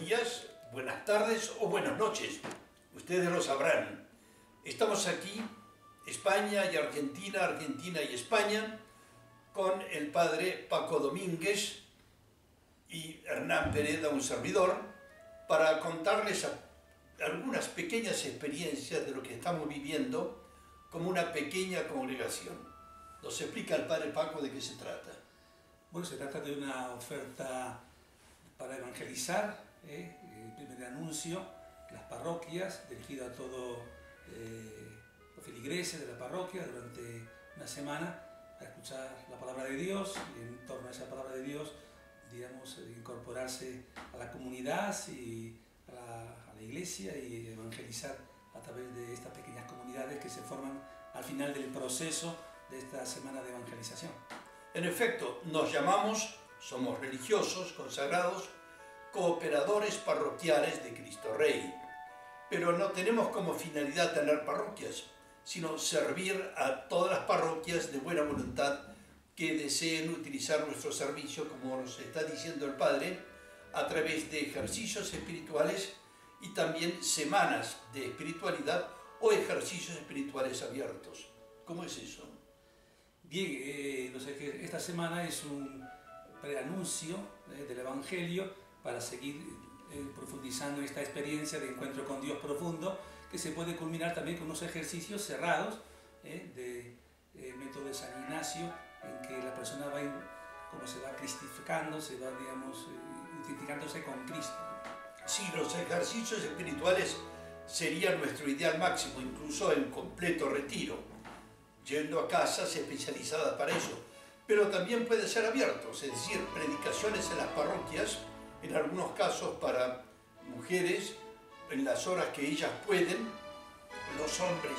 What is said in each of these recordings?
días, buenas tardes o buenas noches. Ustedes lo sabrán. Estamos aquí, España y Argentina, Argentina y España, con el padre Paco Domínguez y Hernán Pereda, un servidor, para contarles algunas pequeñas experiencias de lo que estamos viviendo como una pequeña congregación. Nos explica el padre Paco de qué se trata. Bueno, se trata de una oferta para evangelizar, ¿eh? el primer anuncio, las parroquias, dirigido a todos eh, los filigreses de la parroquia durante una semana, a escuchar la palabra de Dios y en torno a esa palabra de Dios, digamos, incorporarse a la comunidad y a la, a la iglesia y evangelizar a través de estas pequeñas comunidades que se forman al final del proceso de esta semana de evangelización. En efecto, nos llamamos, somos religiosos, consagrados, cooperadores parroquiales de Cristo Rey. Pero no tenemos como finalidad tener parroquias, sino servir a todas las parroquias de buena voluntad que deseen utilizar nuestro servicio, como nos está diciendo el Padre, a través de ejercicios espirituales y también semanas de espiritualidad o ejercicios espirituales abiertos. ¿Cómo es eso? Bien, eh, esta semana es un preanuncio eh, del Evangelio para seguir eh, profundizando en esta experiencia de encuentro con Dios profundo, que se puede culminar también con unos ejercicios cerrados eh, de eh, método de San Ignacio, en que la persona va, como se va cristificando, se va, digamos, identificándose con Cristo. Sí, los ejercicios espirituales serían nuestro ideal máximo, incluso en completo retiro, yendo a casas especializadas para eso. Pero también puede ser abiertos, es decir, predicaciones en las parroquias, en algunos casos para mujeres, en las horas que ellas pueden, los hombres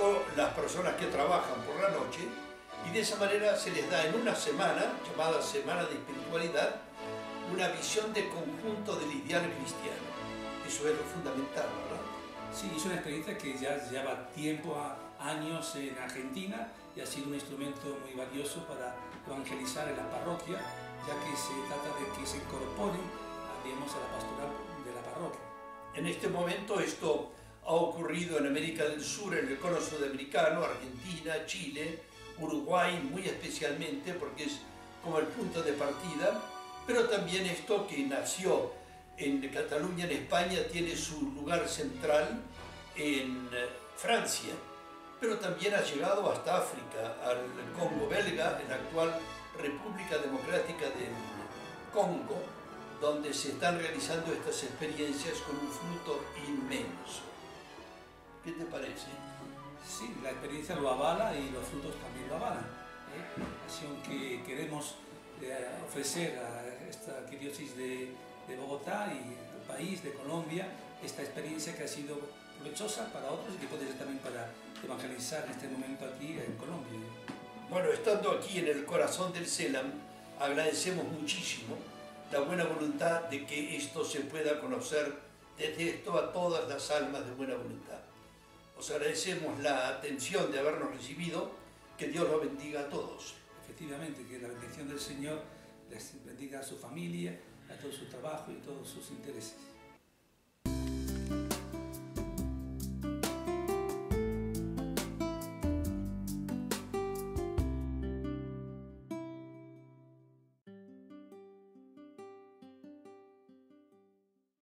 o las personas que trabajan por la noche, y de esa manera se les da en una semana, llamada Semana de Espiritualidad, una visión de conjunto del ideal cristiano. Eso es lo fundamental, ¿verdad? Sí, es una experiencia que ya lleva tiempo, años en Argentina, y ha sido un instrumento muy valioso para evangelizar en la parroquia, ya que se trata de que se incorporen digamos, a la pastoral de la parroquia. En este momento esto ha ocurrido en América del Sur, en el cono sudamericano, Argentina, Chile, Uruguay muy especialmente porque es como el punto de partida, pero también esto que nació en Cataluña, en España, tiene su lugar central en Francia, pero también ha llegado hasta África, al Congo belga, en la actual República Democrática del Congo, donde se están realizando estas experiencias con un fruto inmenso. ¿Qué te parece? Sí, la experiencia lo avala y los frutos también lo avalan. ¿eh? Así que queremos eh, ofrecer a esta diócesis de, de Bogotá y al país de Colombia esta experiencia que ha sido provechosa para otros y que puede ser también para evangelizar en este momento aquí en Colombia. Bueno, estando aquí en el corazón del CELAM, agradecemos muchísimo la buena voluntad de que esto se pueda conocer desde esto a todas las almas de buena voluntad. Os agradecemos la atención de habernos recibido, que Dios los bendiga a todos. Efectivamente, que la bendición del Señor les bendiga a su familia, a todo su trabajo y todos sus intereses.